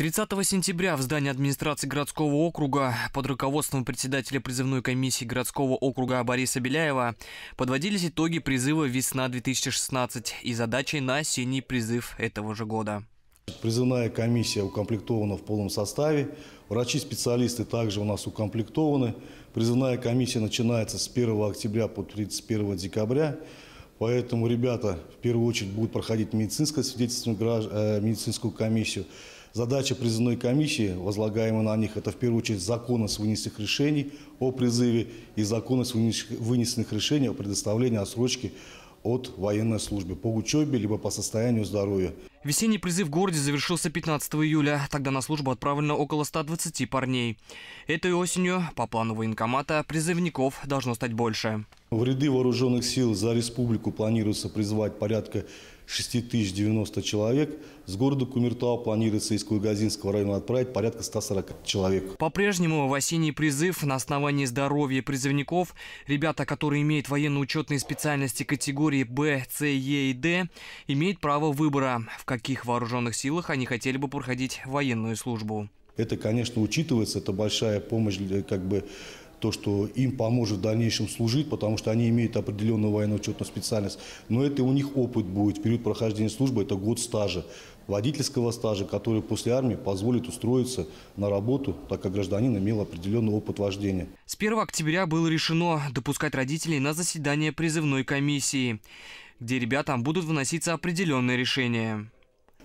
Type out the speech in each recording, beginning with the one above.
30 сентября в здании администрации городского округа под руководством председателя призывной комиссии городского округа Бориса Беляева подводились итоги призыва «Весна-2016» и задачи на осенний призыв этого же года. Призывная комиссия укомплектована в полном составе. Врачи-специалисты также у нас укомплектованы. Призывная комиссия начинается с 1 октября по 31 декабря. Поэтому ребята в первую очередь будут проходить медицинское свидетельство, э, медицинскую комиссию. Задача призывной комиссии, возлагаемая на них, это в первую очередь законность вынесенных решений о призыве и законность вынесенных решений о предоставлении отсрочки от военной службы по учебе либо по состоянию здоровья. Весенний призыв в городе завершился 15 июля. Тогда на службу отправлено около 120 парней. Этой осенью, по плану военкомата, призывников должно стать больше. В ряды вооруженных сил за республику планируется призвать порядка 6090 человек. С города Кумертау планируется из Куйгазинского района отправить порядка 140 человек. По-прежнему в осенний призыв на основании здоровья призывников ребята, которые имеют военно-учетные специальности категории Б, С, Е и Д, имеют право выбора, в каких вооруженных силах они хотели бы проходить военную службу. Это, конечно, учитывается, это большая помощь как бы то, что им поможет в дальнейшем служить, потому что они имеют определенную военно-учетную специальность. Но это у них опыт будет. В период прохождения службы это год стажа, водительского стажа, который после армии позволит устроиться на работу, так как гражданин имел определенный опыт вождения. С 1 октября было решено допускать родителей на заседание призывной комиссии, где ребятам будут выноситься определенные решения.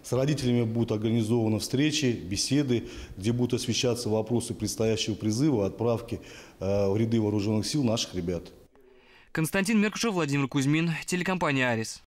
С родителями будут организованы встречи, беседы, где будут освещаться вопросы предстоящего призыва, отправки э, в ряды вооруженных сил наших ребят. Константин Меркушев, Владимир Кузьмин, телекомпания «Арис».